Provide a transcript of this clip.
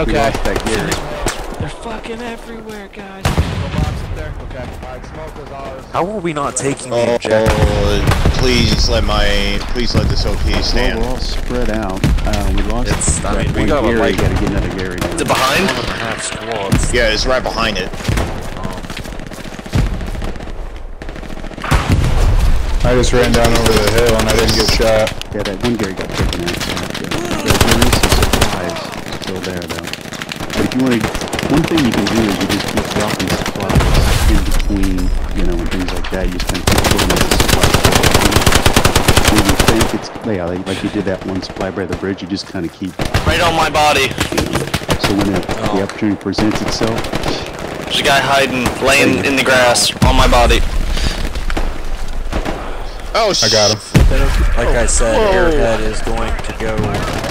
Okay. Lost that Gary. They're fucking everywhere, guys. Okay. Alright, smoke is ours. How are we not taking the Oh, objective? please let my, please let this OP Well, stand. we're all spread out. Uh, we lost It's- I that mean, we one got Gary. light- Gotta get another Gary. now. Is it behind? One and a half squads. Yeah, it's right behind it. I just ran down over the hill and I didn't get shot. Yeah, that one Gary got taken out. So that's good. There, there is some supplies still there, though. But if you want to, one thing you can do is you just keep dropping supplies in between, you know, and things like that. You just kind of keep putting those supplies. When you think it's, yeah, like, like you did that one supply by the bridge, you just kind of keep. Right on my body. So when it, the oh. opportunity presents itself, There's a guy hiding, laying in the grass on my body. Oh, shit. I got him. Like I said, oh. Airhead is going to go.